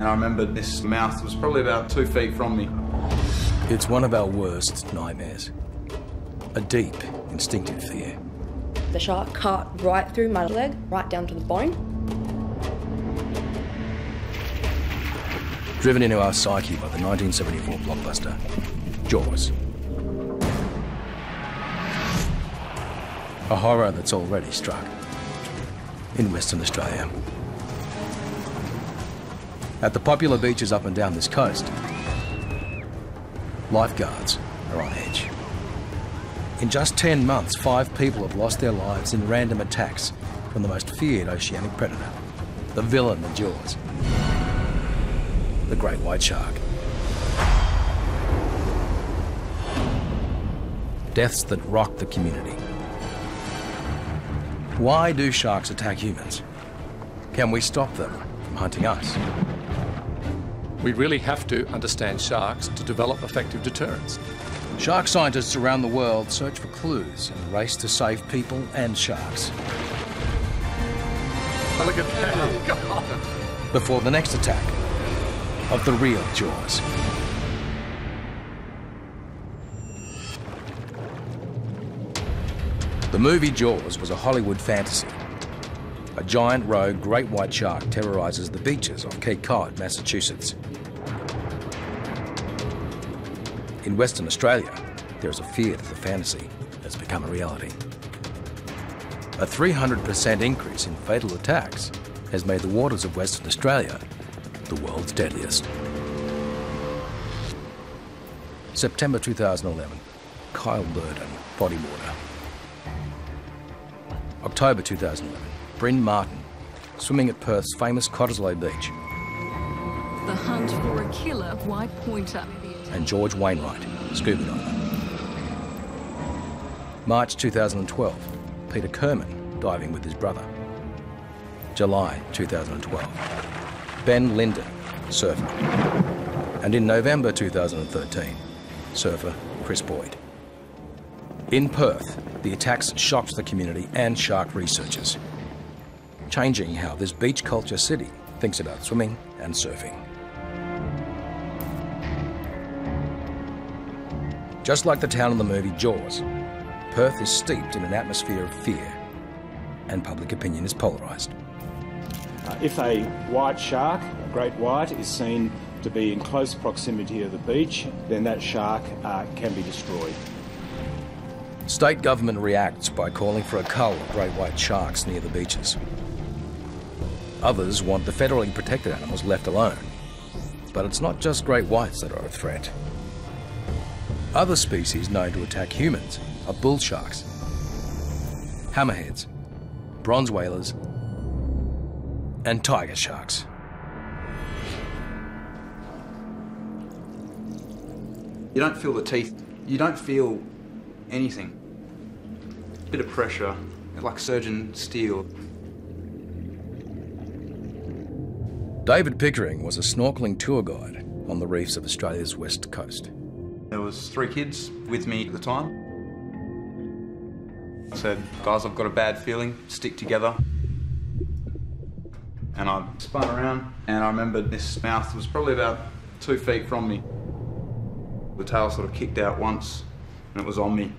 And I remember this mouth was probably about two feet from me. It's one of our worst nightmares. A deep, instinctive fear. The shark cut right through my leg, right down to the bone. Driven into our psyche by the 1974 blockbuster, Jaws. A horror that's already struck in Western Australia. At the popular beaches up and down this coast, lifeguards are on edge. In just 10 months, five people have lost their lives in random attacks from the most feared oceanic predator, the villain of Jaws, the great white shark. Deaths that rock the community. Why do sharks attack humans? Can we stop them from hunting us? We really have to understand sharks to develop effective deterrence. Shark scientists around the world search for clues in a race to save people and sharks. Oh, look at that. Before the next attack of the real Jaws. The movie Jaws was a Hollywood fantasy. A giant rogue great white shark terrorizes the beaches off Cape Cod, Massachusetts. In Western Australia, there is a fear that the fantasy has become a reality. A 300% increase in fatal attacks has made the waters of Western Australia the world's deadliest. September 2011, Kyle Burden, body water. October 2011, Bryn Martin, swimming at Perth's famous Cottesloe Beach. The hunt for a killer white pointer. And George Wainwright, scuba diver. March 2012, Peter Kurmann, diving with his brother. July 2012, Ben Linden, surfer. And in November 2013, surfer Chris Boyd. In Perth, the attacks shocked the community and shark researchers, changing how this beach culture city thinks about swimming and surfing. Just like the town in the movie Jaws, Perth is steeped in an atmosphere of fear, and public opinion is polarised. Uh, if a white shark, a great white, is seen to be in close proximity of the beach, then that shark uh, can be destroyed. State government reacts by calling for a cull of great white sharks near the beaches. Others want the federally protected animals left alone. But it's not just great whites that are a threat. Other species known to attack humans are bull sharks, hammerheads, bronze whalers, and tiger sharks. You don't feel the teeth. You don't feel anything. Bit of pressure, like surgeon steel. David Pickering was a snorkeling tour guide on the reefs of Australia's west coast. There was three kids with me at the time. I said, guys, I've got a bad feeling, stick together. And I spun around and I remembered this mouth was probably about two feet from me. The tail sort of kicked out once and it was on me.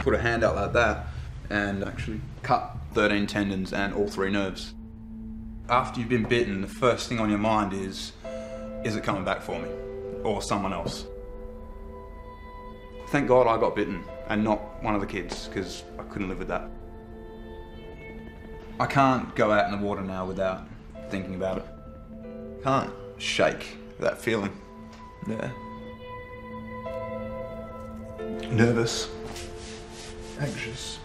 Put a hand out like that and actually cut 13 tendons and all three nerves. After you've been bitten, the first thing on your mind is, is it coming back for me? Or someone else? Thank God I got bitten and not one of the kids because I couldn't live with that. I can't go out in the water now without thinking about it. Can't shake that feeling. Yeah. Nervous. Anxious.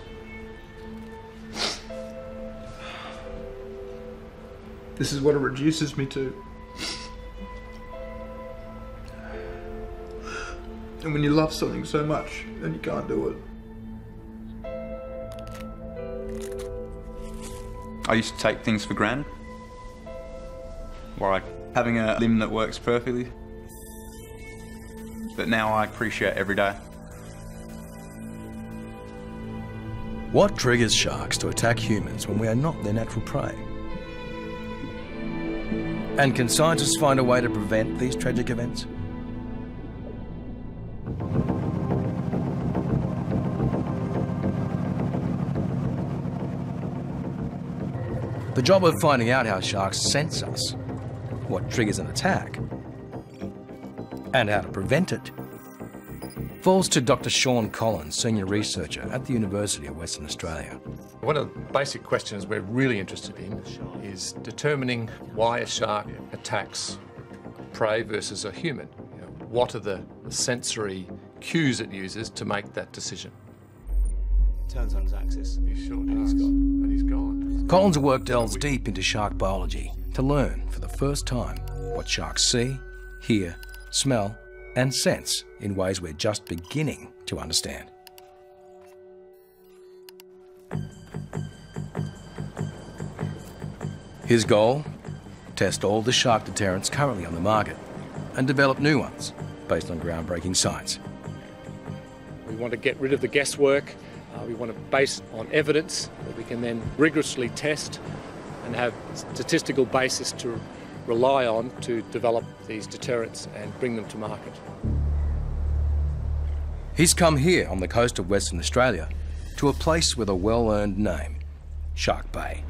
This is what it reduces me to. And when you love something so much, then you can't do it. I used to take things for granted. Like having a limb that works perfectly. But now I appreciate every day. What triggers sharks to attack humans when we are not their natural prey? And can scientists find a way to prevent these tragic events? The job of finding out how sharks sense us, what triggers an attack, and how to prevent it, falls to Dr. Shaun Collin, Senior Researcher at the University of Western Australia. One of the basic questions we're really interested in is determining why a shark attacks prey versus a human. What are the sensory cues it uses to make that decision? Turns on his axis. He sure does. And he's gone. Collin's work delves deep into shark biology to learn for the first time what sharks see, hear, smell, and sense in ways we're just beginning to understand. His goal? Test all the shark deterrents currently on the market and develop new ones based on groundbreaking science. We want to get rid of the guesswork. Uh, we want to base on evidence that we can then rigorously test and have statistical basis to rely on to develop these deterrents and bring them to market. He's come here on the coast of Western Australia to a place with a well-earned name, Shark Bay.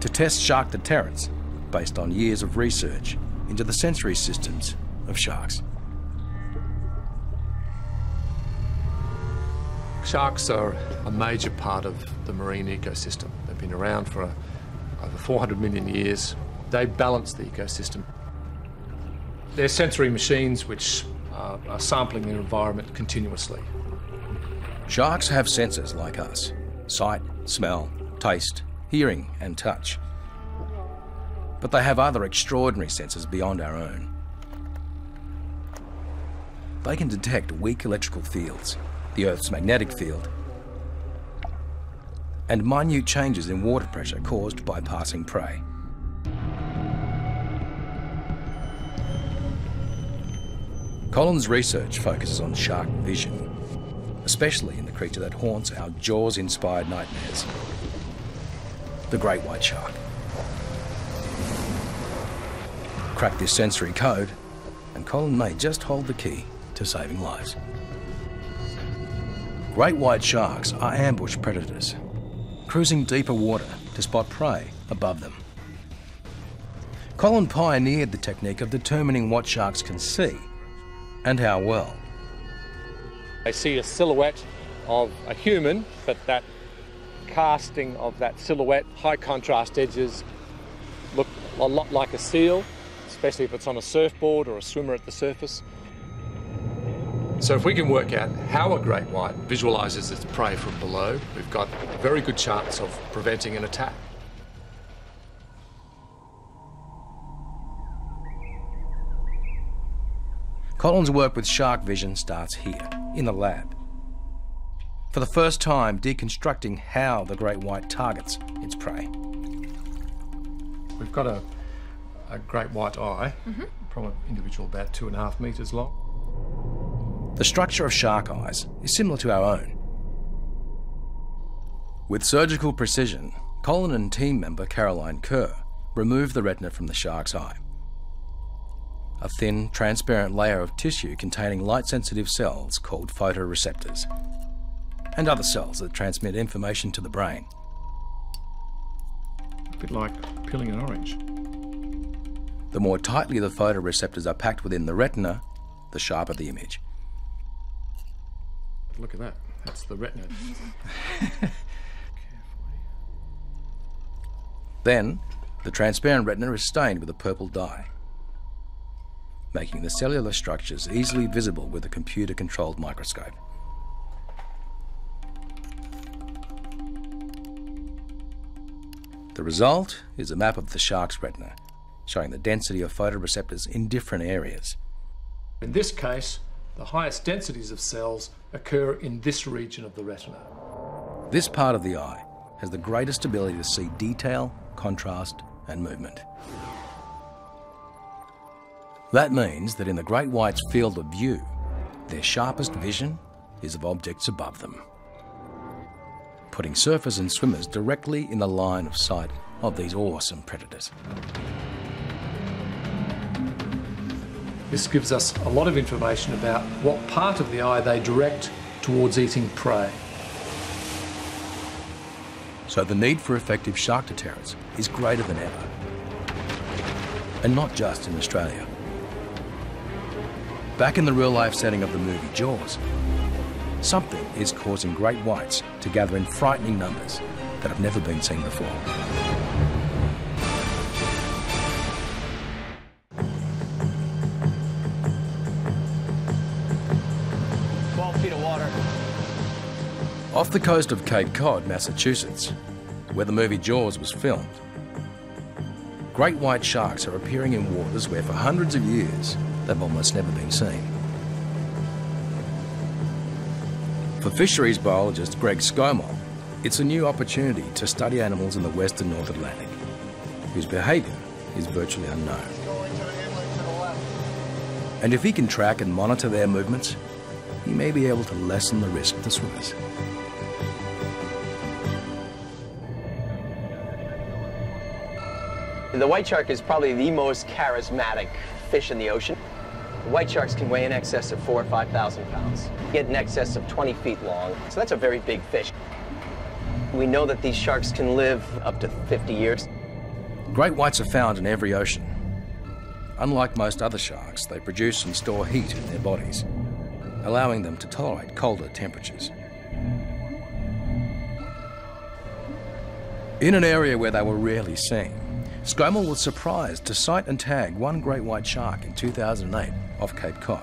To test shark deterrence based on years of research into the sensory systems of sharks. Sharks are a major part of the marine ecosystem. They've been around for a, over 400 million years. They balance the ecosystem. They're sensory machines which uh, are sampling their environment continuously. Sharks have senses like us sight, smell, taste, hearing, and touch. But they have other extraordinary senses beyond our own. They can detect weak electrical fields, the Earth's magnetic field, and minute changes in water pressure caused by passing prey. Collin's research focuses on shark vision, especially in the creature that haunts our Jaws-inspired nightmares, the great white shark. Crack this sensory code, and Collin may just hold the key to saving lives. Great white sharks are ambush predators, cruising deeper water to spot prey above them. Collin pioneered the technique of determining what sharks can see and how well. They see a silhouette of a human, but that casting of that silhouette, high contrast edges, look a lot like a seal, especially if it's on a surfboard or a swimmer at the surface. So if we can work out how a great white visualises its prey from below, we've got a very good chance of preventing an attack. Collin's work with shark vision starts here, in the lab. For the first time, deconstructing how the great white targets its prey. We've got a, a great white eye mm-hmm. from an individual about two and a half metres long. The structure of shark eyes is similar to our own. With surgical precision, Collin and team member Caroline Kerr removed the retina from the shark's eye. A thin, transparent layer of tissue containing light-sensitive cells called photoreceptors, and other cells that transmit information to the brain. A bit like peeling an orange. The more tightly the photoreceptors are packed within the retina, the sharper the image. Look at that. That's the retina. Then, the transparent retina is stained with a purple dye, making the cellular structures easily visible with a computer-controlled microscope. The result is a map of the shark's retina, showing the density of photoreceptors in different areas. In this case, the highest densities of cells occur in this region of the retina. This part of the eye has the greatest ability to see detail, contrast, and movement. That means that in the great white's field of view, their sharpest vision is of objects above them, putting surfers and swimmers directly in the line of sight of these awesome predators. This gives us a lot of information about what part of the eye they direct towards eating prey. So the need for effective shark deterrence is greater than ever. And not just in Australia. Back in the real life setting of the movie Jaws, something is causing great whites to gather in frightening numbers that have never been seen before. Off the coast of Cape Cod, Massachusetts, where the movie Jaws was filmed, great white sharks are appearing in waters where for hundreds of years they've almost never been seen. For fisheries biologist Greg Skomal, it's a new opportunity to study animals in the western North Atlantic, whose behaviour is virtually unknown. And if he can track and monitor their movements, he may be able to lessen the risk to swimmers. The white shark is probably the most charismatic fish in the ocean. White sharks can weigh in excess of four or 5,000 pounds, get in excess of 20 feet long. So that's a very big fish. We know that these sharks can live up to 50 years. Great whites are found in every ocean. Unlike most other sharks, they produce and store heat in their bodies, allowing them to tolerate colder temperatures. In an area where they were rarely seen, Skomal was surprised to sight and tag one great white shark in 2008 off Cape Cod.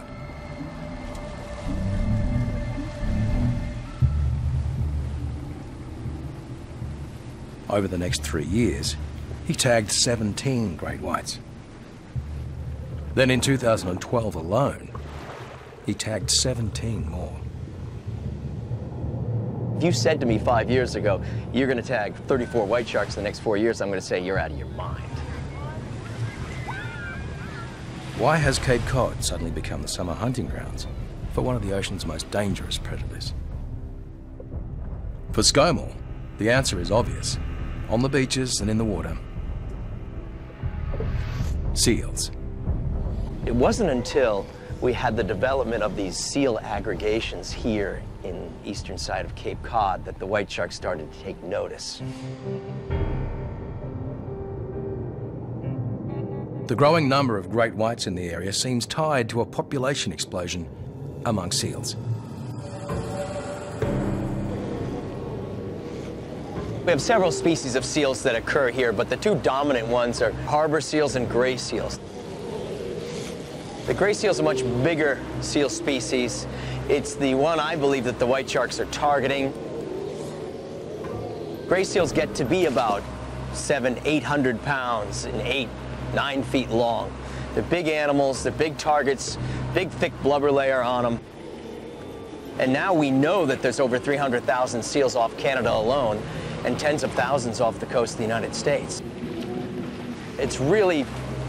Over the next three years, he tagged 17 great whites. Then in 2012 alone, he tagged 17 more. If you said to me five years ago, you're going to tag 34 white sharks in the next four years, I'm going to say you're out of your mind. Why has Cape Cod suddenly become the summer hunting grounds for one of the ocean's most dangerous predators? For Skomal, the answer is obvious. On the beaches and in the water, seals. It wasn't until we had the development of these seal aggregations here in eastern side of Cape Cod that the white shark started to take notice. The growing number of great whites in the area seems tied to a population explosion among seals. We have several species of seals that occur here, but the two dominant ones are harbor seals and gray seals. The gray seal is a much bigger seal species. It's the one I believe that the white sharks are targeting. Gray seals get to be about seven, 800 pounds and eight, nine feet long. They're big animals, they're big targets, big thick blubber layer on them. And now we know that there's over 300,000 seals off Canada alone and tens of thousands off the coast of the United States. It's really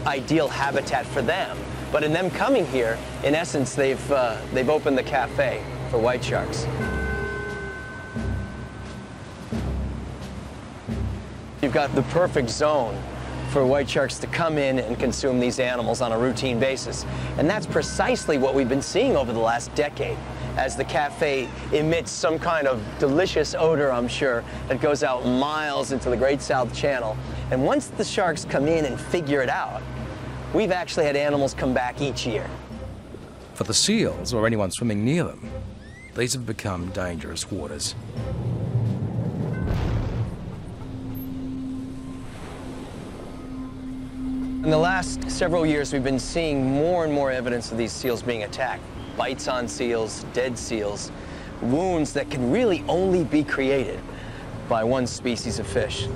ideal habitat for them. But in them coming here, in essence, they've, uh, they've opened the cafe for white sharks. You've got the perfect zone for white sharks to come in and consume these animals on a routine basis. And that's precisely what we've been seeing over the last decade as the cafe emits some kind of delicious odor, I'm sure, that goes out miles into the Great South Channel. And once the sharks come in and figure it out, we've actually had animals come back each year. For the seals or anyone swimming near them, these have become dangerous waters. In the last several years, we've been seeing more and more evidence of these seals being attacked. Bites on seals, dead seals, wounds that can really only be created by one species of fish,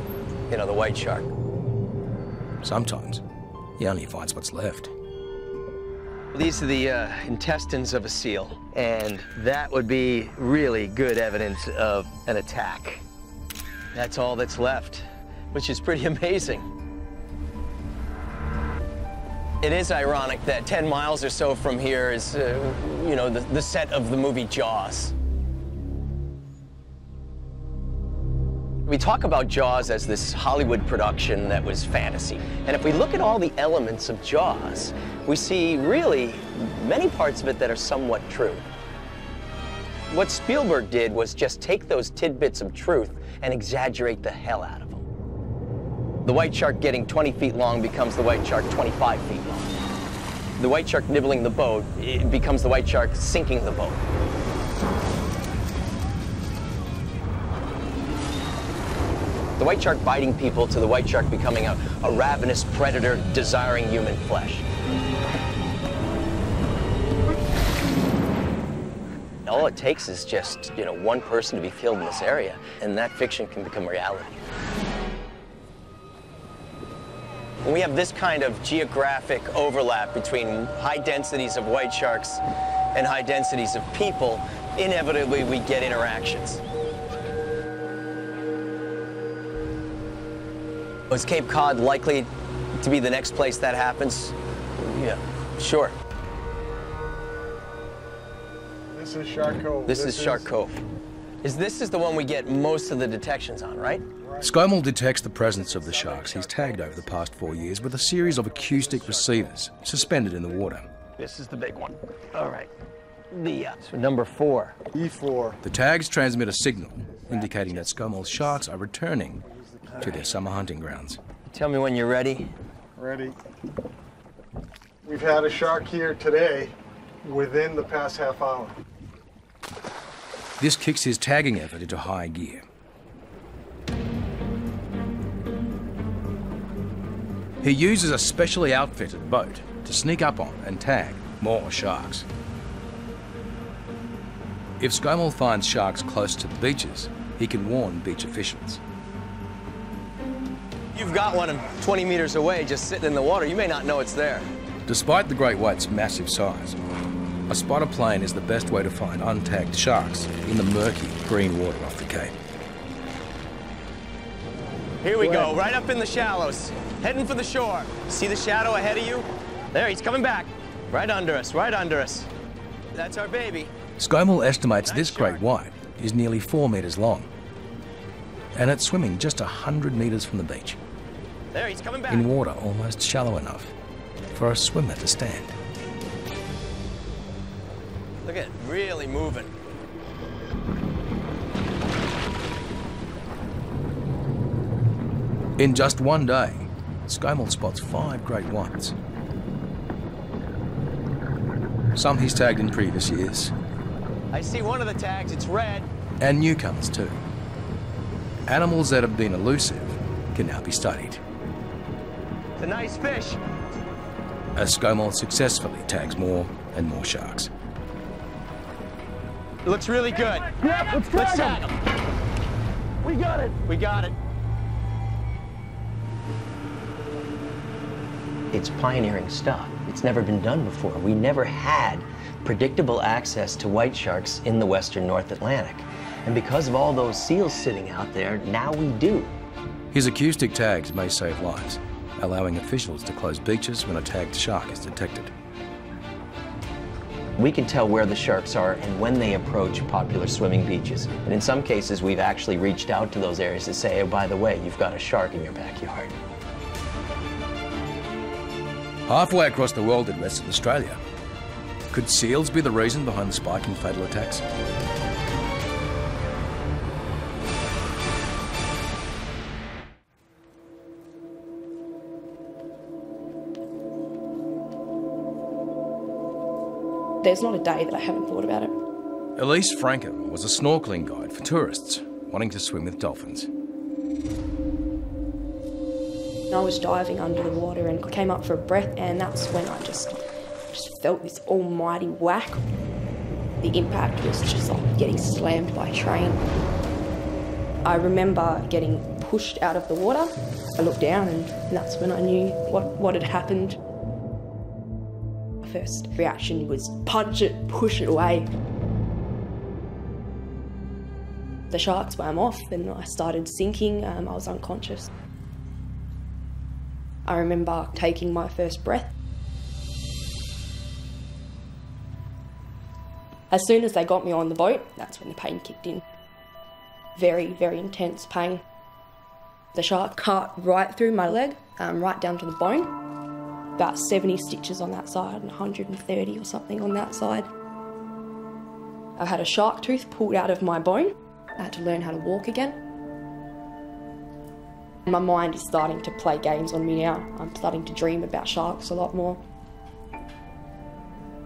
you know, the white shark. Sometimes he only finds what's left. These are the uh, intestines of a seal, and that would be really good evidence of an attack. That's all that's left, which is pretty amazing. It is ironic that 10 miles or so from here is, uh, you know, the, the set of the movie Jaws. We talk about Jaws as this Hollywood production that was fantasy. And if we look at all the elements of Jaws, we see really many parts of it that are somewhat true. What Spielberg did was just take those tidbits of truth and exaggerate the hell out of them. The white shark getting 20 feet long becomes the white shark 25 feet long. The white shark nibbling the boat becomes the white shark sinking the boat. The white shark biting people to the white shark becoming a, a ravenous predator desiring human flesh. All it takes is just, you know, one person to be killed in this area, and that fiction can become reality. When we have this kind of geographic overlap between high densities of white sharks and high densities of people, inevitably we get interactions. Is Cape Cod likely to be the next place that happens? Yeah, sure. This is Shark Cove. This, is Shark Cove. Is this is the one we get most of the detections on, right? Skomal detects the presence of the sharks he's tagged over the past four years with a series of acoustic receivers suspended in the water. This is the big one. All right. The uh, so number four. E4. The tags transmit a signal indicating that Skomal's sharks are returning to their summer hunting grounds. Tell me when you're ready. Ready. We've had a shark here today within the past half hour. This kicks his tagging effort into high gear. He uses a specially outfitted boat to sneak up on and tag more sharks. If Skomal finds sharks close to the beaches, he can warn beach officials. You've got one 20 meters away just sitting in the water. You may not know it's there. Despite the great white's massive size, a spotter plane is the best way to find untagged sharks in the murky green water off the cape. Here we go, right up in the shallows, heading for the shore. See the shadow ahead of you? There, he's coming back. Right under us, right under us. That's our baby. Skomal estimates this great white is nearly four metres long, and it's swimming just 100 metres from the beach, There, he's coming back. in water almost shallow enough for a swimmer to stand. Look at it, really moving. In just one day, Skomal spots five great whites. Some he's tagged in previous years, I see one of the tags, it's red. and newcomers too. Animals that have been elusive can now be studied. It's a nice fish. As Skomal successfully tags more and more sharks. It looks really good. Yep, let's Let's tag tag him. him. We got it. We got it. It's pioneering stuff. It's never been done before. We never had predictable access to white sharks in the western North Atlantic. And because of all those seals sitting out there, now we do. His acoustic tags may save lives, allowing officials to close beaches when a tagged shark is detected. We can tell where the sharks are and when they approach popular swimming beaches. And in some cases, we've actually reached out to those areas to say, oh, by the way, you've got a shark in your backyard. Halfway across the world in Western Australia, could seals be the reason behind the spike in fatal attacks? There's not a day that I haven't thought about it. Elyse Frankcom was a snorkeling guide for tourists wanting to swim with dolphins. I was diving under the water and came up for a breath, and that's when I just just felt this almighty whack. The impact was just like getting slammed by a train. I remember getting pushed out of the water. I looked down, and that's when I knew what, what had happened. First reaction was punch it, push it away. The shark swam off, and I started sinking. Um, I was unconscious. I remember taking my first breath. As soon as they got me on the boat, that's when the pain kicked in. Very, very intense pain. The shark cut right through my leg, um, right down to the bone. About 70 stitches on that side and 130 or something on that side. I've had a shark tooth pulled out of my bone. I had to learn how to walk again. My mind is starting to play games on me now. I'm starting to dream about sharks a lot more.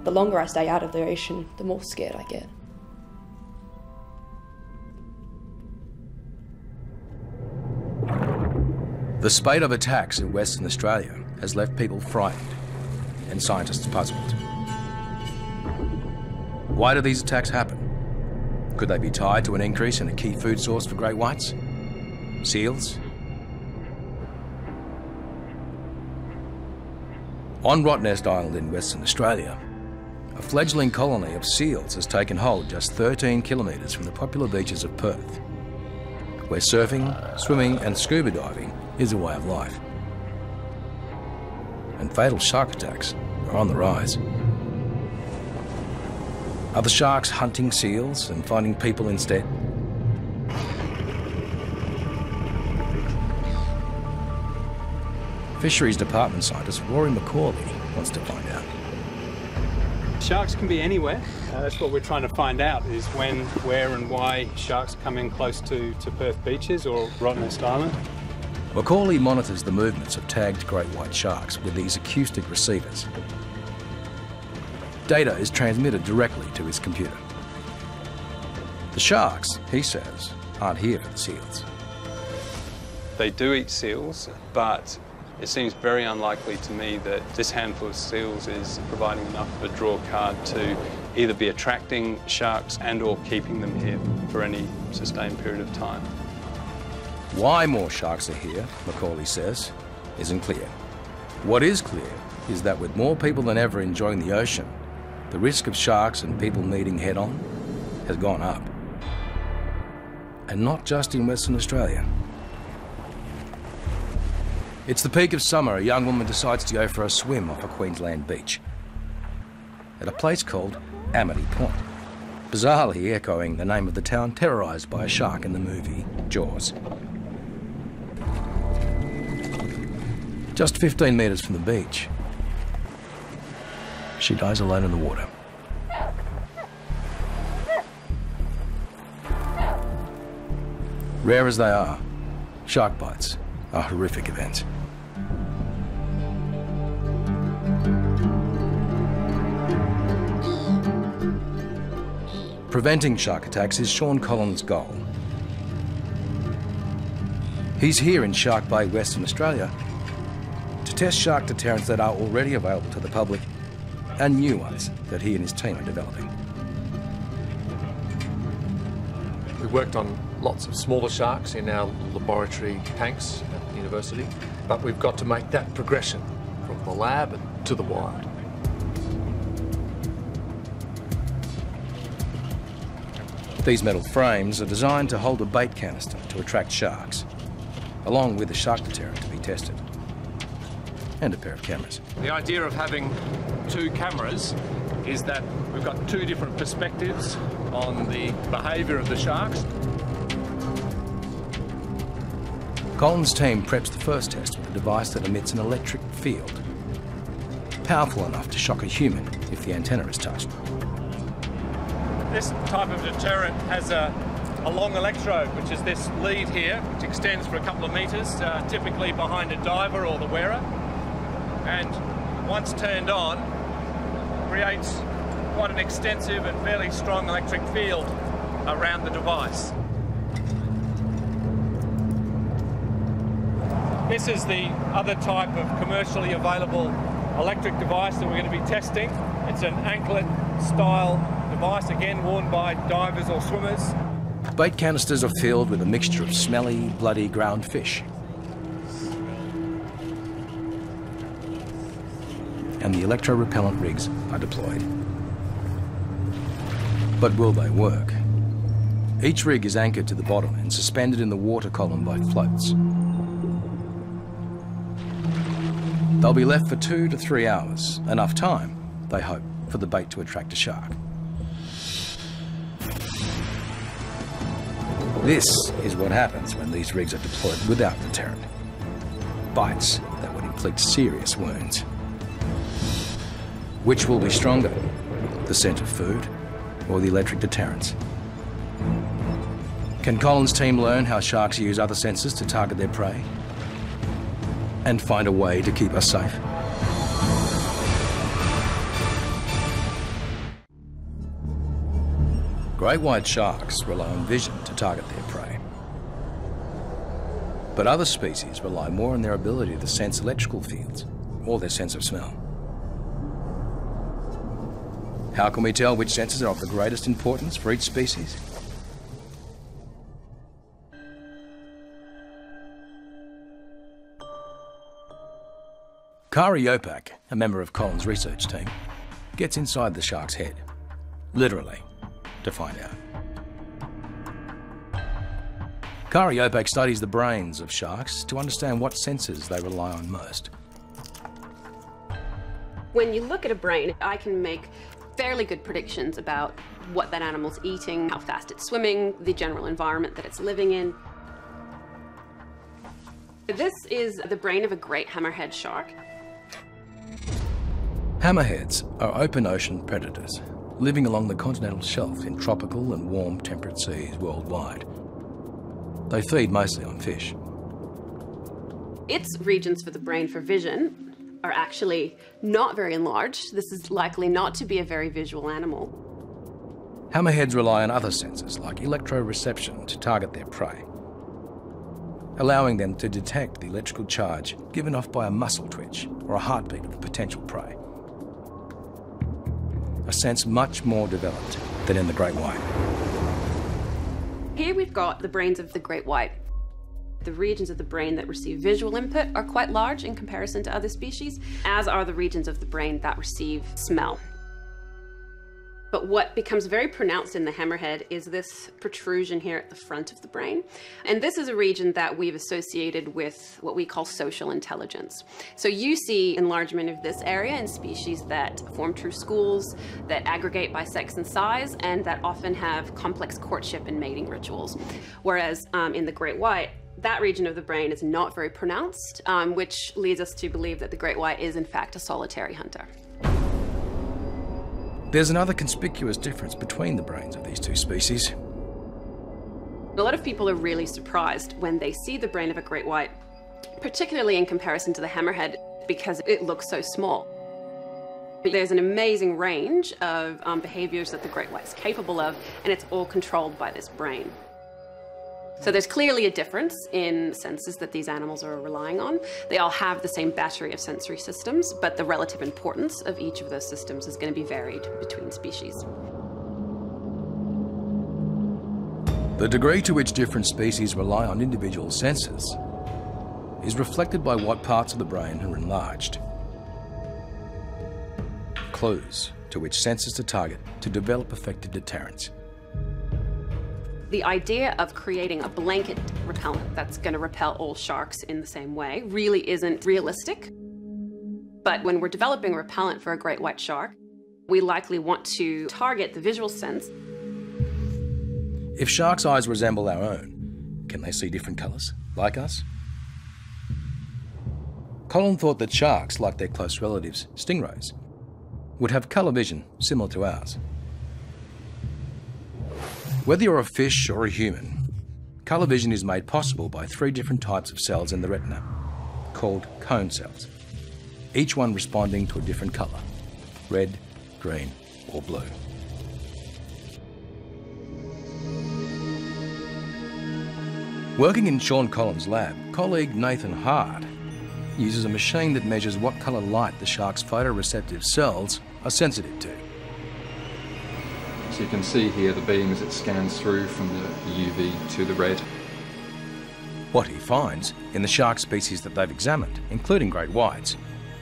The longer I stay out of the ocean, the more scared I get. The spate of attacks in Western Australia has left people frightened and scientists puzzled. Why do these attacks happen? Could they be tied to an increase in a key food source for great whites? Seals? On Rottnest Island in Western Australia, a fledgling colony of seals has taken hold just 13 kilometres from the popular beaches of Perth, where surfing, swimming and scuba diving is a way of life. And fatal shark attacks are on the rise. Are the sharks hunting seals and finding people instead? Fisheries Department scientist Rory McAuley wants to find out. Sharks can be anywhere. Uh, that's what we're trying to find out is when, where and why sharks come in close to, to Perth beaches or Rottnest Island. McAuley monitors the movements of tagged great white sharks with these acoustic receivers. Data is transmitted directly to his computer. The sharks, he says, aren't here for the seals. They do eat seals, but it seems very unlikely to me that this handful of seals is providing enough of a draw card to either be attracting sharks and or keeping them here for any sustained period of time. Why more sharks are here, McAuley says, isn't clear. What is clear is that with more people than ever enjoying the ocean, the risk of sharks and people meeting head on has gone up. And not just in Western Australia. It's the peak of summer. A young woman decides to go for a swim off a Queensland beach at a place called Amity Point, bizarrely echoing the name of the town terrorised by a shark in the movie Jaws. Just 15 metres from the beach, she dies alone in the water. Rare as they are, shark bites are horrific events. Preventing shark attacks is Shaun Collin's goal. He's here in Shark Bay, Western Australia, to test shark deterrents that are already available to the public and new ones that he and his team are developing. We've worked on lots of smaller sharks in our laboratory tanks at the university, but we've got to make that progression from the lab to the wild. These metal frames are designed to hold a bait canister to attract sharks, along with a shark deterrent to be tested, and a pair of cameras. The idea of having two cameras is that we've got two different perspectives on the behaviour of the sharks. Collin's team preps the first test with a device that emits an electric field, powerful enough to shock a human if the antenna is touched. This type of deterrent has a, a long electrode, which is this lead here, which extends for a couple of metres, uh, typically behind a diver or the wearer. And once turned on, creates quite an extensive and fairly strong electric field around the device. This is the other type of commercially available electric device that we're going to be testing. It's an anklet style device, again worn by divers or swimmers. Bait canisters are filled with a mixture of smelly, bloody ground fish. And the electro-repellent rigs are deployed. But will they work? Each rig is anchored to the bottom and suspended in the water column by floats. They'll be left for two to three hours, enough time, they hope, for the bait to attract a shark. This is what happens when these rigs are deployed without deterrent. Bites that would inflict serious wounds. Which will be stronger, the scent of food or the electric deterrents? Can Collin's team learn how sharks use other senses to target their prey? And find a way to keep us safe? Great white sharks rely on vision to target their prey. But other species rely more on their ability to sense electrical fields or their sense of smell. How can we tell which senses are of the greatest importance for each species? Kara Yopak, a member of Collin's research team, gets inside the shark's head, literally, to find out. Kara Yopak studies the brains of sharks to understand what senses they rely on most. When you look at a brain, I can make fairly good predictions about what that animal's eating, how fast it's swimming, the general environment that it's living in. This is the brain of a great hammerhead shark. Hammerheads are open ocean predators, living along the continental shelf in tropical and warm temperate seas worldwide. They feed mostly on fish. Its regions for the brain for vision are actually not very enlarged. This is likely not to be a very visual animal. Hammerheads rely on other senses like electroreception to target their prey, allowing them to detect the electrical charge given off by a muscle twitch or a heartbeat of the potential prey a sense much more developed than in the great white. Here we've got the brains of the great white. The regions of the brain that receive visual input are quite large in comparison to other species, as are the regions of the brain that receive smell. But what becomes very pronounced in the hammerhead is this protrusion here at the front of the brain. And this is a region that we've associated with what we call social intelligence. So you see enlargement of this area in species that form true schools, that aggregate by sex and size, and that often have complex courtship and mating rituals. Whereas um, in the great white, that region of the brain is not very pronounced, um, which leads us to believe that the great white is in fact a solitary hunter. There's another conspicuous difference between the brains of these two species. A lot of people are really surprised when they see the brain of a great white, particularly in comparison to the hammerhead, because it looks so small. There's an amazing range of um, behaviors that the great white is capable of, and it's all controlled by this brain. So there's clearly a difference in senses that these animals are relying on. They all have the same battery of sensory systems, but the relative importance of each of those systems is going to be varied between species. The degree to which different species rely on individual senses is reflected by what parts of the brain are enlarged. Clues to which senses to target to develop effective deterrence. The idea of creating a blanket repellent that's going to repel all sharks in the same way really isn't realistic. But when we're developing a repellent for a great white shark, we likely want to target the visual sense. If sharks' eyes resemble our own, can they see different colours, like us? Collin thought that sharks, like their close relatives, stingrays, would have colour vision similar to ours. Whether you're a fish or a human, colour vision is made possible by three different types of cells in the retina, called cone cells, each one responding to a different colour, red, green or blue. Working in Shaun Collin's lab, colleague Nathan Hart uses a machine that measures what colour light the shark's photoreceptive cells are sensitive to. So you can see here the beam as it scans through from the UV to the red. What he finds in the shark species that they've examined, including great whites,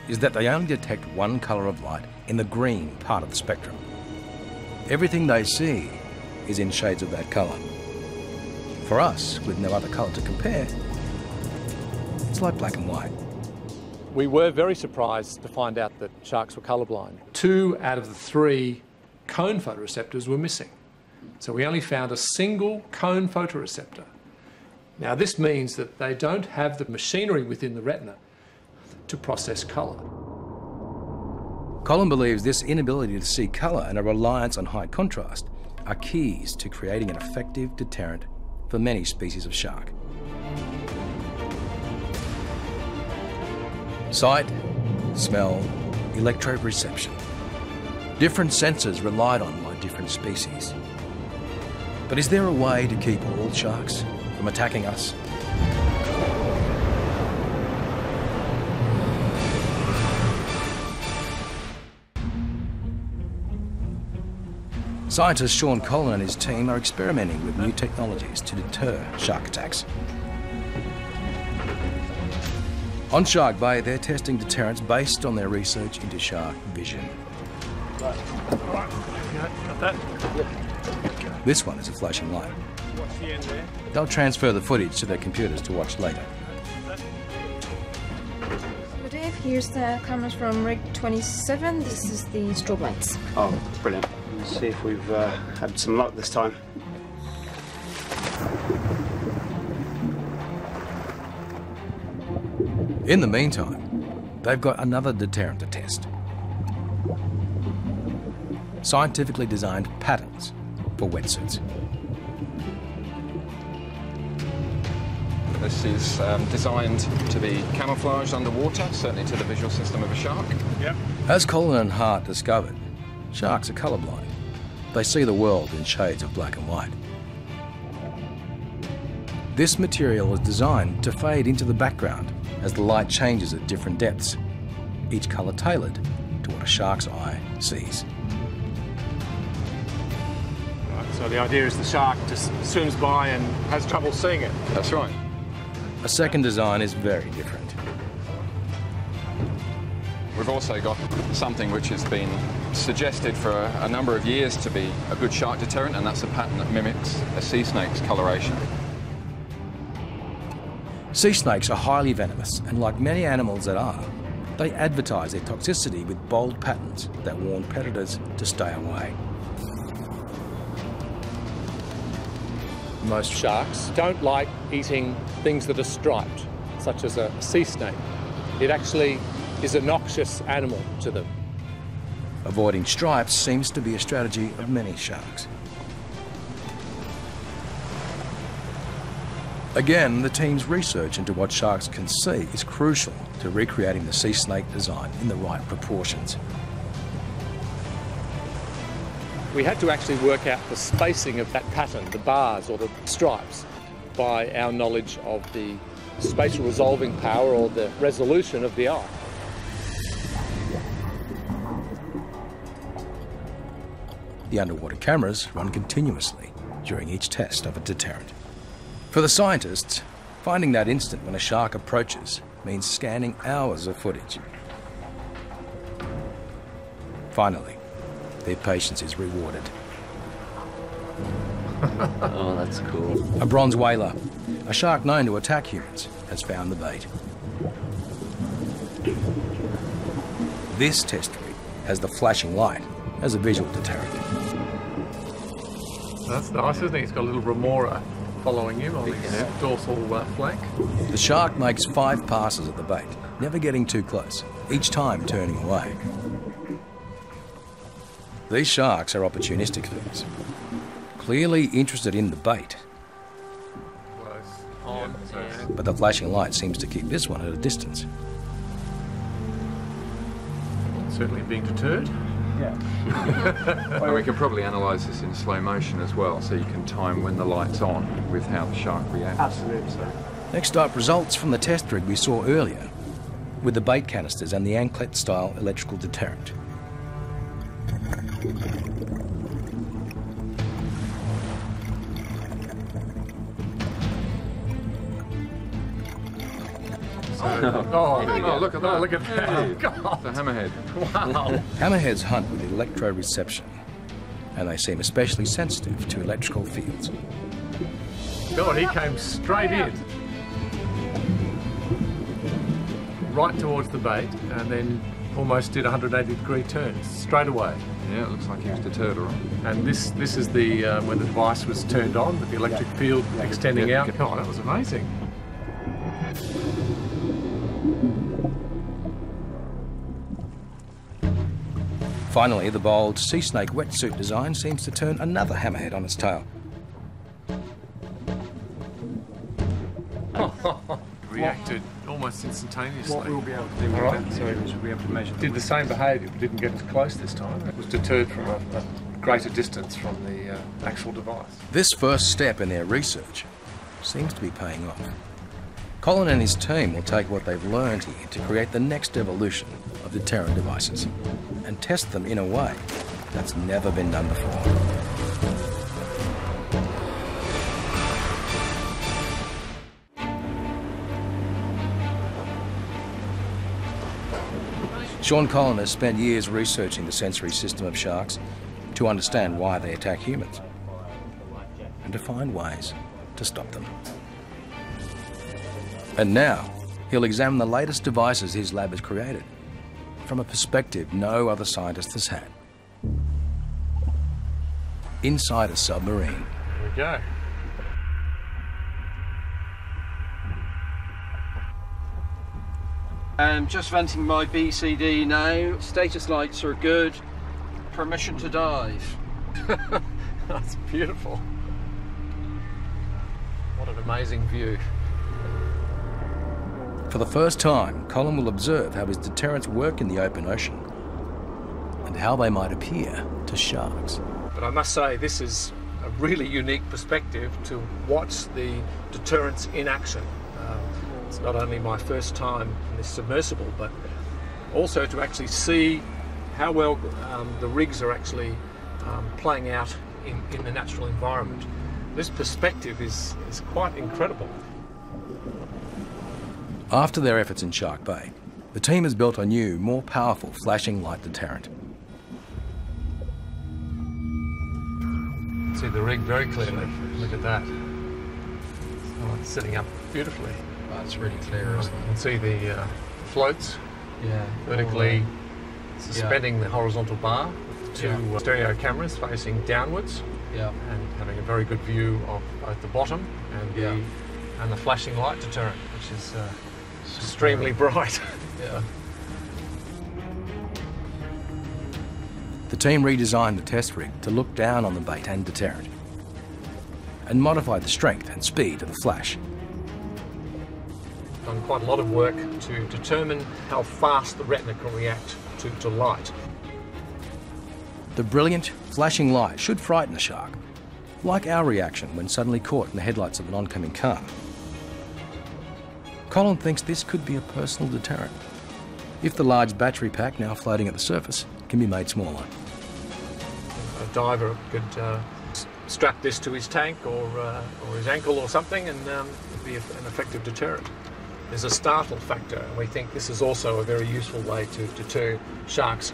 is that they only detect one colour of light in the green part of the spectrum. Everything they see is in shades of that colour. For us, with no other colour to compare, it's like black and white. We were very surprised to find out that sharks were colourblind. Two out of the three cone photoreceptors were missing. So we only found a single cone photoreceptor. Now, this means that they don't have the machinery within the retina to process colour. Collin believes this inability to see colour and a reliance on high contrast are keys to creating an effective deterrent for many species of shark. Sight, smell, electroreception. Different senses relied on by different species. But is there a way to keep all sharks from attacking us? Scientist Shaun Collin and his team are experimenting with new technologies to deter shark attacks. On Shark Bay, they're testing deterrents based on their research into shark vision. Right. Got that? This one is a flashing light. They'll transfer the footage to their computers to watch later. So Dave, here's the cameras from rig 27. This is the strobe lights. Oh, brilliant. Let's see if we've uh, had some luck this time. In the meantime, they've got another deterrent to test. Scientifically designed patterns for wetsuits. This is um, designed to be camouflaged underwater, certainly to the visual system of a shark. Yep. As Collin and Hart discovered, sharks are colorblind. They see the world in shades of black and white. This material is designed to fade into the background as the light changes at different depths, each colour tailored to what a shark's eye sees. So the idea is the shark just swims by and has trouble seeing it. That's right. A second design is very different. We've also got something which has been suggested for a, a number of years to be a good shark deterrent, and that's a pattern that mimics a sea snake's coloration. Sea snakes are highly venomous, and like many animals that are, they advertise their toxicity with bold patterns that warn predators to stay away. Most sharks don't like eating things that are striped, such as a sea snake. It actually is a noxious animal to them. Avoiding stripes seems to be a strategy of many sharks. Again, the team's research into what sharks can see is crucial to recreating the sea snake design in the right proportions. We had to actually work out the spacing of that pattern, the bars or the stripes, by our knowledge of the spatial resolving power or the resolution of the eye. The underwater cameras run continuously during each test of a deterrent. For the scientists, finding that instant when a shark approaches means scanning hours of footage. Finally, their patience is rewarded. oh, that's cool. A bronze whaler, a shark known to attack humans, has found the bait. This test rig has the flashing light as a visual deterrent. That's nice, isn't it? It's got a little remora following you on his dorsal uh, flank. The shark makes five passes at the bait, never getting too close, each time turning away. These sharks are opportunistic things, clearly interested in the bait. But the flashing light seems to keep this one at a distance. certainly being deterred. Yeah. and we can probably analyse this in slow motion as well, so you can time when the light's on with how the shark reacts. Absolutely. So. Next up, results from the test rig we saw earlier, with the bait canisters and the anklet-style electrical deterrent. Oh, there you oh, go. look at that, look at that. Hey, God. The hammerhead. Wow. Hammerheads hunt with electroreception, and they seem especially sensitive to electrical fields. God, he came straight in. Right towards the bait and then almost did a 180 degree turn straight away. Yeah, it looks like he was deterred, all right. And this this is the uh, when the device was turned on with the electric field extending Yeah. out. Oh, that was amazing. Finally, the bold sea snake wetsuit design seems to turn another hammerhead on its tail. Reacted almost instantaneously. What we'll be able to do with All right. that theory is we'll be able to measure Did the same behaviour, but didn't get as close this time. It was deterred from a, a greater distance from the uh, actual device. This first step in their research seems to be paying off. Collin and his team will take what they've learned here to create the next evolution of deterrent devices and test them in a way that's never been done before. Shaun Collin has spent years researching the sensory system of sharks to understand why they attack humans and to find ways to stop them. And now, he'll examine the latest devices his lab has created from a perspective no other scientist has had. Inside a submarine. There we go. I'm just venting my BCD now. Status lights are good. Permission to dive. That's beautiful. What an amazing view. For the first time, Collin will observe how his deterrents work in the open ocean and how they might appear to sharks. But I must say, this is a really unique perspective to watch the deterrence in action. Um, it's not only my first time in this submersible, but also to actually see how well um, the rigs are actually um, playing out in, in the natural environment. This perspective is, is quite incredible. After their efforts in Shark Bay, the team has built a new, more powerful flashing light deterrent. See the rig very clearly. Look at that. Oh, it's sitting up beautifully. Oh, it's really clear. You can see the uh, floats Yeah. vertically Yeah. suspending the horizontal bar, two Yeah. uh, stereo cameras facing downwards, Yeah. and having a very good view of both the bottom and the and the flashing light deterrent, which is uh, extremely bright. Yeah. The team redesigned the test rig to look down on the bait and deterrent and modified the strength and speed of the flash. Done quite a lot of work to determine how fast the retina can react to, to light. The brilliant, flashing light should frighten a shark, like our reaction when suddenly caught in the headlights of an oncoming car. Collin thinks this could be a personal deterrent, if the large battery pack now floating at the surface can be made smaller. A diver could uh, strap this to his tank or, uh, or his ankle or something and um, it'd be an effective deterrent. There's a startle factor, and we think this is also a very useful way to deter sharks.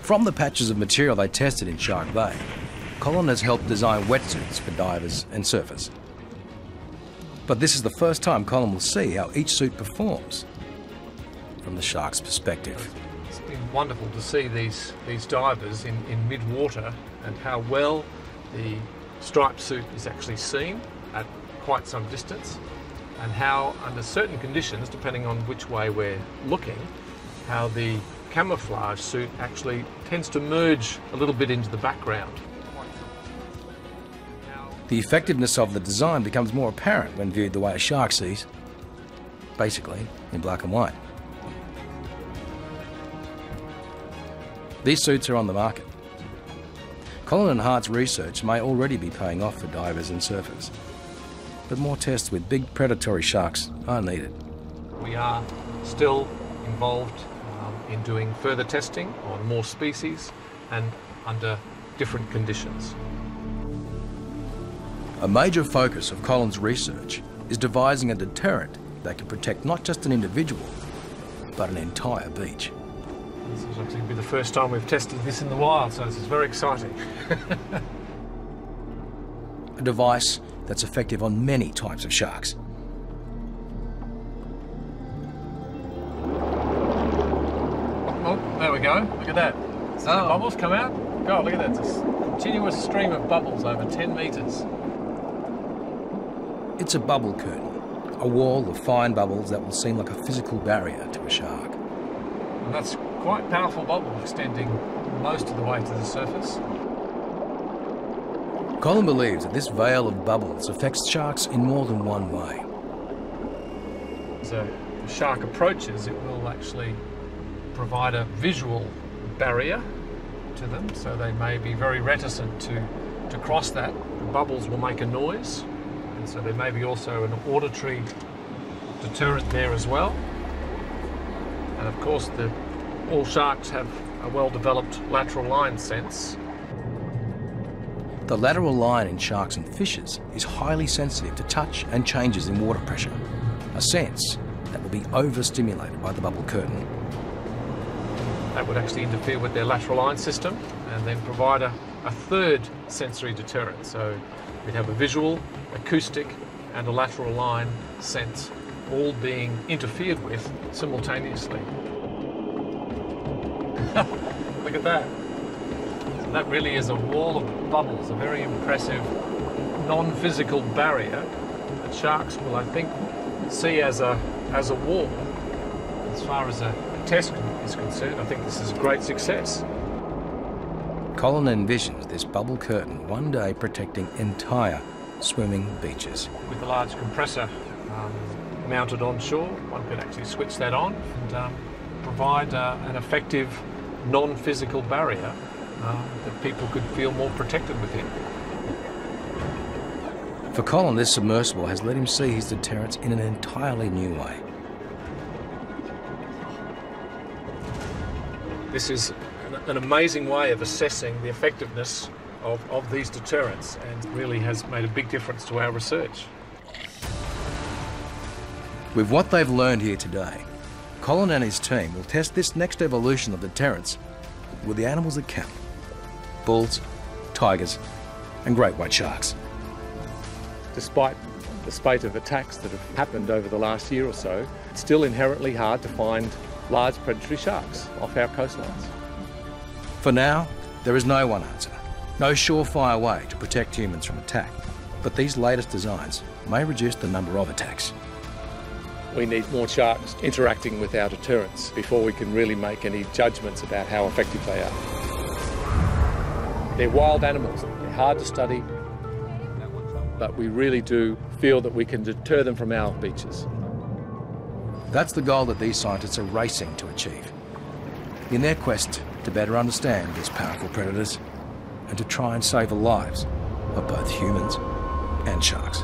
From the patches of material they tested in Shark Bay, Collin has helped design wetsuits for divers and surfers. But this is the first time Collin will see how each suit performs from the shark's perspective. It's been wonderful to see these, these divers in, in mid-water and how well the striped suit is actually seen at quite some distance and how under certain conditions, depending on which way we're looking, how the camouflage suit actually tends to merge a little bit into the background. The effectiveness of the design becomes more apparent when viewed the way a shark sees, basically in black and white. These suits are on the market. Collin and Hart's research may already be paying off for divers and surfers, but more tests with big predatory sharks are needed. We are still involved um, in doing further testing on more species and under different conditions. A major focus of Collin's research is devising a deterrent that can protect not just an individual, but an entire beach. This is actually gonna be the first time we've tested this in the wild, so this is very exciting. A device that's effective on many types of sharks. Oh, there we go. Look at that. See the oh. bubbles come out? God, look at that. It's a continuous stream of bubbles over 10 metres. It's a bubble curtain, a wall of fine bubbles that will seem like a physical barrier to a shark. And that's quite a powerful bubble extending most of the way to the surface. Collin believes that this veil of bubbles affects sharks in more than one way. As a shark approaches, it will actually provide a visual barrier to them, so they may be very reticent to, to cross that. The bubbles will make a noise, and so there may be also an auditory deterrent there as well. And of course, the, all sharks have a well-developed lateral line sense. The lateral line in sharks and fishes is highly sensitive to touch and changes in water pressure, a sense that will be overstimulated by the bubble curtain. That would actually interfere with their lateral line system and then provide a, a third sensory deterrent. So we'd have a visual, acoustic, and a lateral line sense all being interfered with simultaneously. Look at that. That really is a wall of bubbles, a very impressive non-physical barrier that sharks will, I think, see as a, as a wall. As far as a test is concerned, I think this is a great success. Collin envisions this bubble curtain one day protecting entire swimming beaches. With a large compressor um, mounted on shore, one could actually switch that on and um, provide uh, an effective non-physical barrier uh, that people could feel more protected within. For Collin, this submersible has let him see his deterrence in an entirely new way. This is an amazing way of assessing the effectiveness of, of these deterrents and really has made a big difference to our research. With what they've learned here today, Collin and his team will test this next evolution of deterrence with the animals that count bulls, tigers, and great white sharks. Despite the spate of attacks that have happened over the last year or so, it's still inherently hard to find large predatory sharks off our coastlines. For now, there is no one answer, no surefire way to protect humans from attack. But these latest designs may reduce the number of attacks. We need more sharks interacting with our deterrents before we can really make any judgments about how effective they are. They're wild animals, they're hard to study, but we really do feel that we can deter them from our beaches. That's the goal that these scientists are racing to achieve. In their quest to better understand these powerful predators and to try and save the lives of both humans and sharks.